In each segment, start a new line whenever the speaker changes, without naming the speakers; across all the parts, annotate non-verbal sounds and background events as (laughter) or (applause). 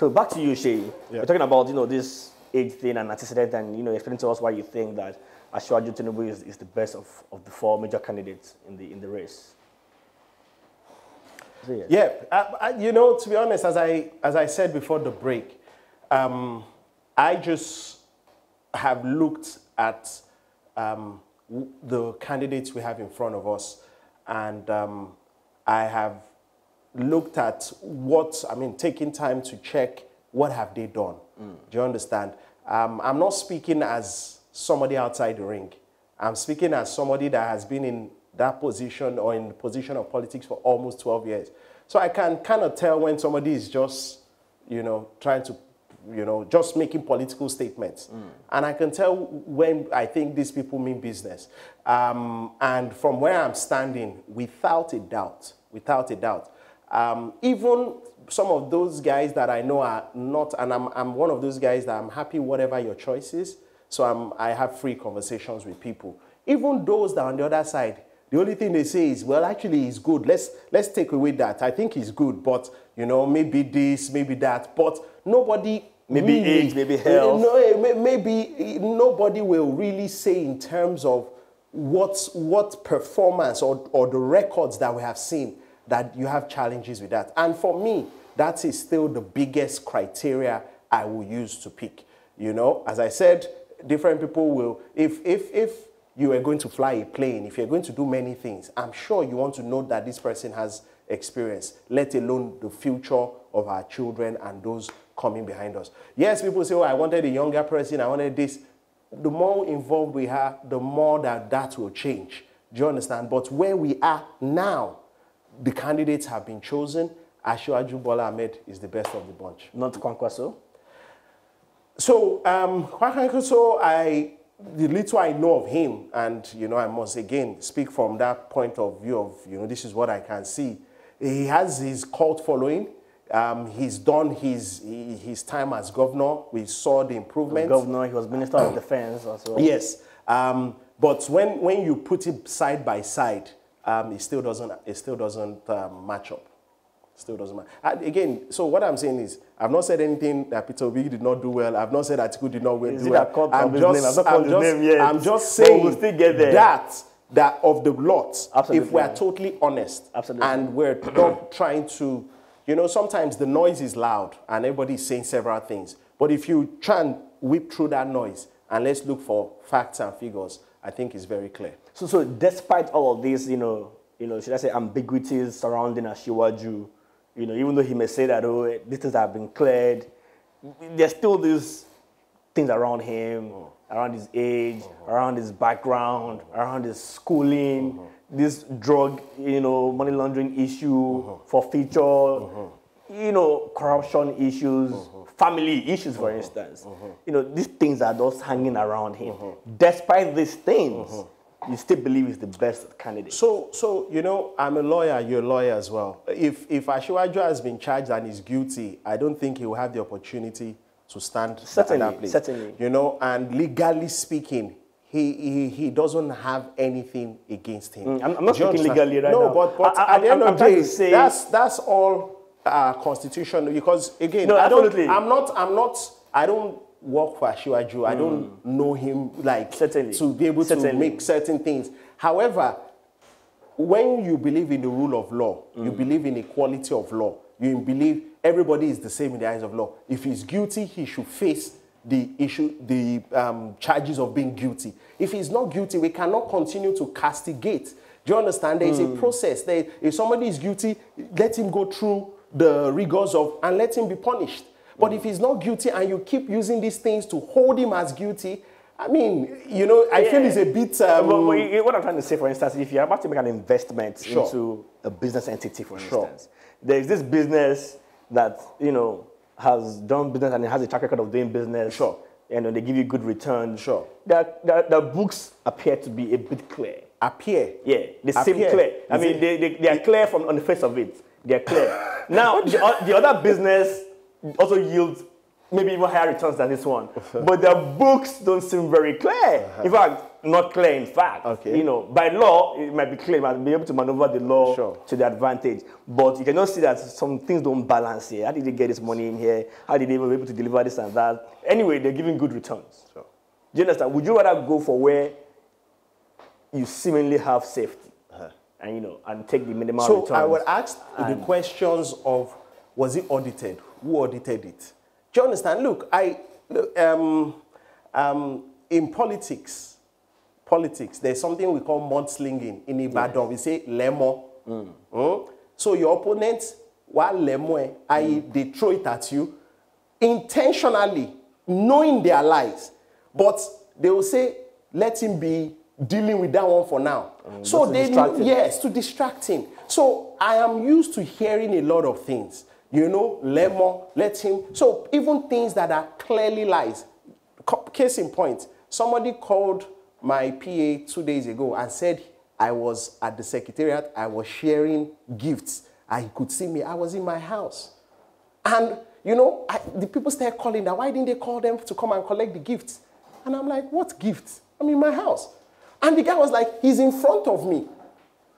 So back to you, Shay. Yeah. We're talking about you know this age thing and antecedent, and you know explain to us why you think that Asiwaju Tinubu is, is the best of, of the four major candidates in the in the race.
So, yeah, yeah I, I, you know, to be honest, as I as I said before the break, um, I just have looked at um, the candidates we have in front of us, and um, I have looked at what, I mean, taking time to check what have they done. Mm. Do you understand? Um, I'm not speaking as somebody outside the ring. I'm speaking as somebody that has been in that position or in the position of politics for almost 12 years. So I can kind of tell when somebody is just, you know, trying to, you know, just making political statements. Mm. And I can tell when I think these people mean business. Um, and from where I'm standing, without a doubt, without a doubt, um, even some of those guys that I know are not, and I'm, I'm one of those guys that I'm happy whatever your choice is. So I'm, I have free conversations with people. Even those that are on the other side, the only thing they say is, well, actually, he's good. Let's, let's take away that. I think he's good, but, you know, maybe this, maybe that. But nobody
maybe really, age, maybe health.
No, eh, maybe eh, nobody will really say in terms of what, what performance or, or the records that we have seen that you have challenges with that. And for me, that is still the biggest criteria I will use to pick. You know, as I said, different people will, if, if, if you are going to fly a plane, if you're going to do many things, I'm sure you want to know that this person has experience, let alone the future of our children and those coming behind us. Yes, people say, oh, I wanted a younger person, I wanted this. The more involved we are, the more that that will change. Do you understand? But where we are now, the candidates have been chosen. Asiwaju Bola Ahmed is the best of the bunch.
Not Kwankwaso?
So, um, Kwankwaso, I, the little I know of him, and, you know, I must again speak from that point of view of, you know, this is what I can see. He has his cult following. Um, he's done his, his time as governor. We saw the improvement.
Governor, he was Minister of Defense as well.
Yes. Um, but when, when you put it side by side, um, it still doesn't, it still doesn't um, match up. Still doesn't match. And again, so what I'm saying is, I've not said anything that Peter Obi did not do well. I've not said that Atiku did not well, do well. I'm just, I'm just, I'm just saying we'll that that of the lot, Absolutely. if we're totally honest,
Absolutely.
and we're not trying to, you know, sometimes the noise is loud and everybody's saying several things. But if you try and whip through that noise and let's look for facts and figures, I think it's very clear.
So, so despite all of this, you know, you know, should I say ambiguities surrounding Asiwaju, you know, even though he may say that, oh, these things have been cleared, there's still these things around him, oh. around his age, uh-huh. around his background, uh-huh. around his schooling, uh-huh. this drug, you know, money laundering issue, uh-huh. forfeiture, uh-huh. you know, corruption issues, family issues, for instance. You know, these things are just hanging around him. Despite these things, you still believe he's the best candidate?
So, so you know, I'm a lawyer. You're a lawyer as well. If if Asiwaju has been charged and is guilty, I don't think he will have the opportunity to stand
certainly,
that place.
Certainly,
you know, and legally speaking, he, he, he doesn't have anything against him.
Mm, I'm, I'm, not speaking legally right
no,
now.
No, but, but I, I, at the end I'm, of the day, say... that's, that's all uh, constitution. Because again,
no,
I don't, I'm not, I'm not, I don't work for Asiwaju. Mm. I don't mm. know him like
Certainly.
to be able
Certainly.
to make certain things. However, when you believe in the rule of law, mm. you believe in equality of law, you believe everybody is the same in the eyes of law. If he's guilty, he should face the issue, the um, charges of being guilty. If he's not guilty, we cannot continue to castigate. Do you understand? There is mm. a process. There, if somebody is guilty, let him go through the rigors of and let him be punished. But if he's not guilty and you keep using these things to hold him as guilty, I mean, you know, I yeah. feel it's a bit. Um,
well, what I'm trying to say, for instance, if you're about to make an investment sure. into a business entity, for sure. instance, there is this business that you know has done business and it has a track record of doing business.
Sure.
And they give you good return.
Sure.
The, the, the books appear to be a bit clear.
Appear.
Yeah, they seem clear. I mean, they, they, they are clear from on the face of it. They are clear. (laughs) now, the, the other business also yields maybe even higher returns than this one. (laughs) but their books don't seem very clear. Uh-huh. In fact, not clear in fact.
Okay.
You know, by law, it might be clear, you might be able to maneuver the law
Sure.
to the advantage. But you cannot see that some things don't balance here. How did they get this money in here? How did they be able to deliver this and that? Anyway, they're giving good returns.
Sure.
Do you understand? Would you rather go for where you seemingly have safety and you know and take the minimal
Uh-huh. So
returns?
I would ask the questions of was it audited? Who audited it? Do you understand? Look, I look, um, um, in politics, politics, there's something we call mudslinging in Ibadan. We say lemo. Mm. So your opponent, while lemo, i.e., they throw it at you intentionally, knowing their lies, but they will say, let him be dealing with that one for now. so
just to
they yes, to distract him. So I am used to hearing a lot of things. You know, lemon, let him. So even things that are clearly lies. Case in point, somebody called my PA two days ago and said I was at the secretariat, I was sharing gifts. I could see me, I was in my house. And you know, I, the people started calling that. Why didn't they call them to come and collect the gifts? And I'm like, what gifts? I'm in my house. And the guy was like, he's in front of me.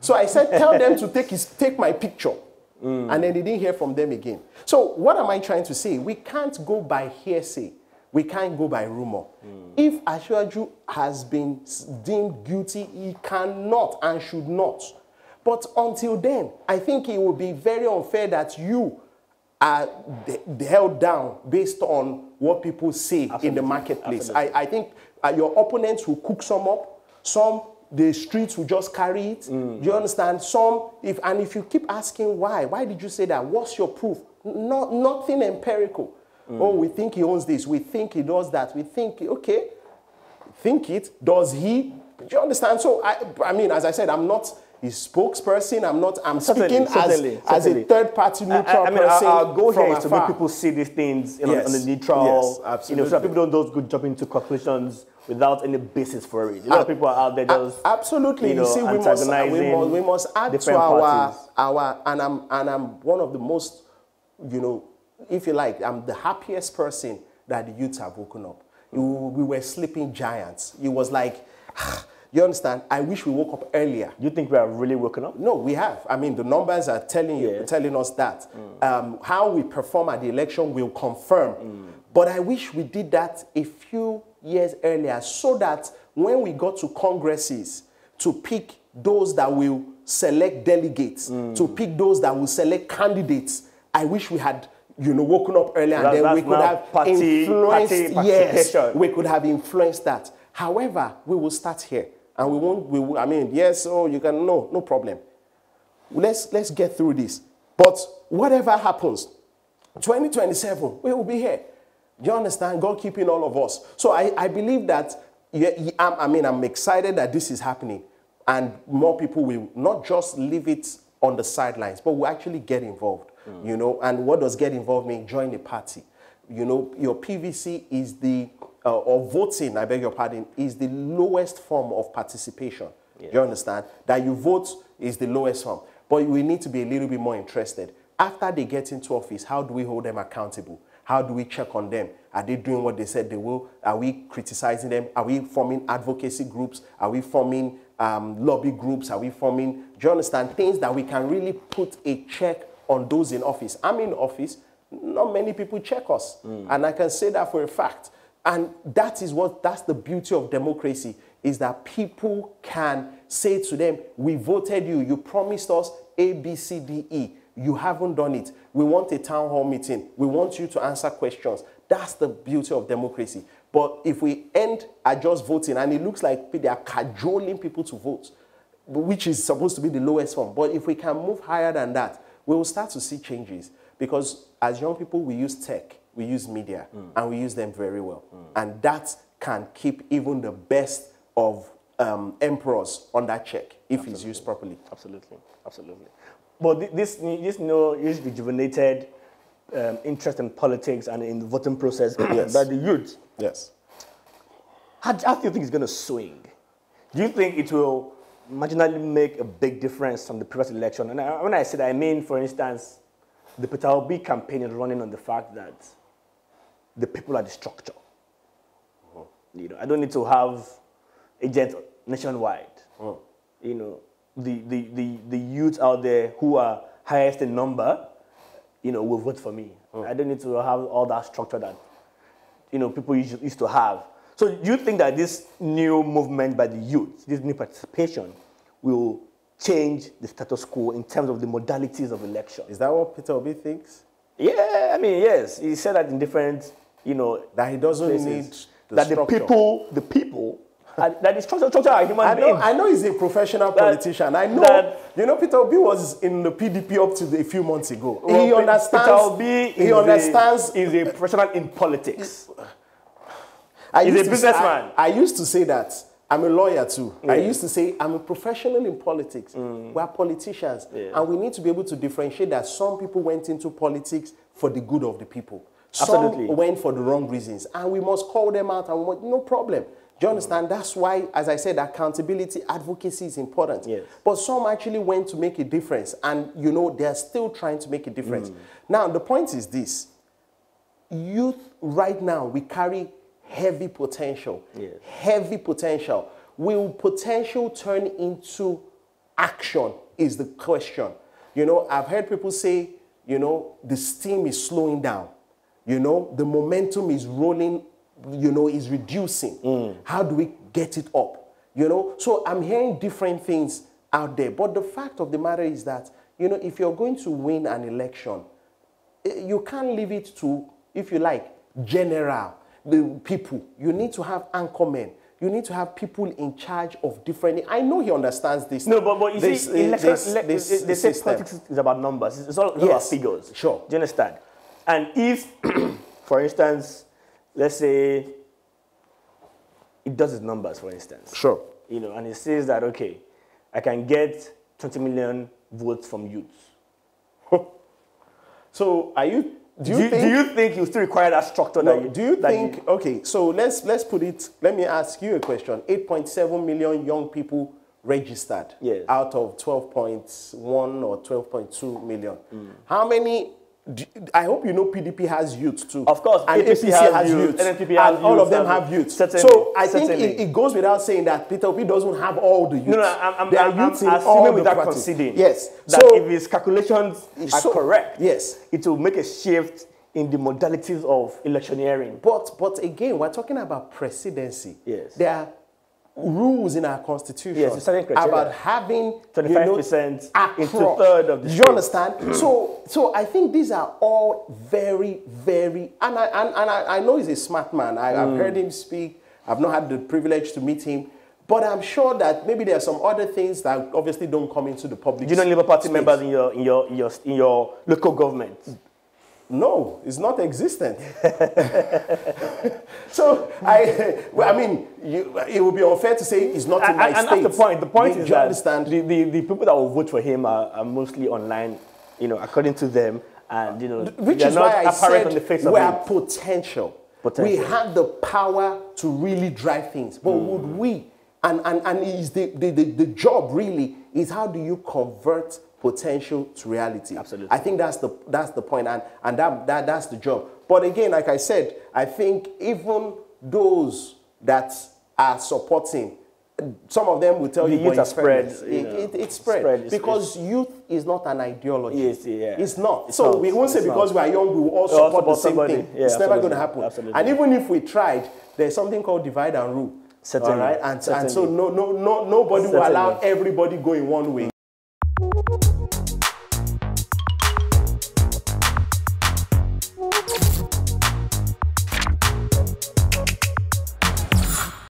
So I said, tell them to take, his, take my picture. And then they didn't hear from them again. So what am I trying to say? We can't go by hearsay. We can't go by rumor. If Asiwaju has been deemed guilty, he cannot and should not. But until then, I think it would be very unfair that you are held down based on what people say in the marketplace. I, I think uh, your opponents will cook some up, some the streets will just carry it. Do you mm. understand? Some, if and if you keep asking why, why did you say that? What's your proof? No, nothing empirical. Mm. Oh, we think he owns this. We think he does that. We think okay, think it. Does he? Do you understand? So I, I mean, as I said, I'm not his spokesperson. I'm not. I'm
Certainly,
speaking
certainly,
as, as a third party neutral
I, I mean, our,
person.
our goal here is to make people see these things you know,
Yes.
on the neutral.
Yes,
You know, so that people don't just go jump into conclusions without any basis for it. A lot of people are out there
A-
just
absolutely.
you
You, see, we must, we must we must add to our
parties.
our and I'm and I'm one of the most, you know, if you like, I'm the happiest person that the youths have woken up. You- we were sleeping giants. It was like, ah, you understand? I wish we woke up earlier.
You think we are really woken up?
No, we have. I mean, the numbers are telling you,
Yeah.
telling us that. Mm. Um, how we perform at the election will confirm. Mm. But I wish we did that a few years earlier, so that when we got to congresses to pick those that will select delegates, mm. to pick those that will select candidates, I wish we had. You know, woken up earlier, and then we could have
party-
influenced.
party
yes, we could have influenced that. However, we will start here, and we won't. We I mean, yes, oh, you can no, no problem let's let's get through this. But whatever happens, 2027, we will be here. Do you understand? God keeping all of us. So I, I believe that, I'm- mean, I'm excited that this is happening. And more people will not just leave it on the sidelines, but will actually get involved. Mm. You know, and what does get involved mean? Join a party. You know, your PVC is the, uh, or voting, I beg your pardon, is the lowest form of participation. You understand? That you vote is the lowest form. But we need to be a little bit more interested. After they get into office, how do we hold them accountable? How do we check on them? Are they doing what they said they will? Are we criticizing them? Are we forming advocacy groups? Are we forming um, lobby groups? Are we forming, do you understand, things that we can really put a check on those in office? I'm in office, not many people check us. And I can say that for a fact. And that is what, that's the beauty of democracy, is that people can say to them, we voted you, you promised us A, B, C, D, E. You haven't done it. We want a town hall meeting. We want you to answer questions. That's the beauty of democracy. But if we end at just voting, and it looks like they are cajoling people to vote, which is supposed to be the lowest form. But if we can move higher than that, we will start to see changes. Because as young people, we use tech, we use media, and we use them very well. And that can keep even the best of um, emperors on that check if it's used properly.
Absolutely, absolutely. But this, this you know, this rejuvenated um, interest in politics and in the voting process (coughs)
Yes.
by the youth,
Yes.
how, how do you think it's going to swing? Do you think it will marginally make a big difference from the previous election? And I, when I say that, I mean, for instance, the Peter Obi campaign is running on the fact that the people are the structure. Mm-hmm. You know, I don't need to have agent nationwide. Mm-hmm. You know, the, the, the, the youth out there who are highest in number, you know, will vote for me. Mm. I don't need to have all that structure that, you know, people used, used to have. So do you think that this new movement by the youth, this new participation, will change the status quo in terms of the modalities of election?
Is that what Peter Obi thinks?
Yeah, I mean, yes. He said that in different, you know,
That he doesn't
places.
need the
that
structure.
the people, the people, (laughs) are, that the structure, structure are human
I know,
beings.
I know he's a professional politician. I know,
that-
you know, Peter Obi was in the PDP up to the, a few months ago.
Well,
he understands.
Peter Obi
he
is
understands.
A, is a professional in politics.
I
he's a
say- I-
businessman.
I, used to say that. I'm a lawyer too. I used to say I'm a professional in politics. We are politicians,
Mm. Yeah.
and we need to be able to differentiate that some people went into politics for the good of the people.
Absolutely.
Some went for the wrong reasons, and we must call them out. And we want- no problem. Do you understand? That's why, as I said, accountability, advocacy is important.
Yes.
But some actually went to make a difference, and you know they're still trying to make a difference. Now the point is this: youth right now we carry heavy potential.
Yes.
Heavy potential. Will potential turn into action? Is the question. You know, I've heard people say, you know, the steam is slowing down. You know, the momentum is rolling, you know, is reducing. How do we get it up? You know, so I'm hearing different things out there. But the fact of the matter is that, you know, if you're going to win an election, eh, you can't leave it to, if you like, general, the people. You need to have anchor men. You need to have people in charge of different. I know he understands this.
No, but, but you
this,
see, election,
this-
ele-
this
they, they say
system.
politics is about numbers. It's all, it's all about figures.
sure.
Do you understand? And if, (clears throat) for instance, let's say it does its numbers, for instance.
Sure.
You know, and it says that, okay, I can get 20 million votes from youths. (laughs)
So are you? Do
Do
you
you,
think?
do you think you still require that structure
no,
that you,
do you think? okay, so let's let's put it. Let me ask you a question. 8.7 million young people registered
Yes.
out of 12.1 or 12.2 million.
Mm.
How many? I hope you know PDP has youth too.
Of course,
and
APC
APC
has
has
youth, has
and all
youth,
of them
um,
have youth.
Certainly,
so I think it, it goes without saying that Peter Obi doesn't have all the youth.
No, no, I'm, I'm, I'm, I'm assuming without
parties.
conceding
Yes.
that
so
if his calculations are
So-
correct,
yes.
it will make a shift in the modalities of electioneering.
But but again, we're talking about presidency.
Yes.
There are rules in our constitution
Yes, it's certain criteria.
about having
25%
know,
into third of the
Do you
states.
understand? (clears throat) so so I think these are all very very and I and, and I, I know he's a smart man. I,
Mm.
I've heard him speak. I've not had the privilege to meet him. But I'm sure that maybe there are some other things that obviously don't come into the public.
Do you know Labour Party
space.
members in your, in, your, in, your, in your local government?
No, it's not existent. (laughs) so I, well, I mean, you, it would be unfair to say it's not in
And,
my
and
state.
that's the point. The point is
you
that
understand?
The, the, the people that will vote for him are, are mostly online, you know, according to them. And, you know,
Which is
not
why I
apparent
said
on the face
we
of
are
it.
potential.
Potential.
We have the power to really drive things. But
Hmm.
would we? And, and, and is the, the, the, the job really is how do you convert potential to reality?
Absolutely.
I think that's the, that's the point, and, and that, that, that's the job. But again, like I said, I think even those that are supporting, some of them will tell
The
you,
youth are
it's
spread,
spread.
you
It,
know,
it, it's spread,
spread, it's-
because youth is not an ideology.
Yes, yeah.
It's not.
It's
so
not.
we won't say because
not.
we are young, we will all
all
support the same
somebody.
thing.
Yeah,
it's never going to happen.
Absolutely.
And even if we tried, there's something called divide and rule.
Certainly.
All right. And, and so no, no, no, nobody will allow everybody go in one way.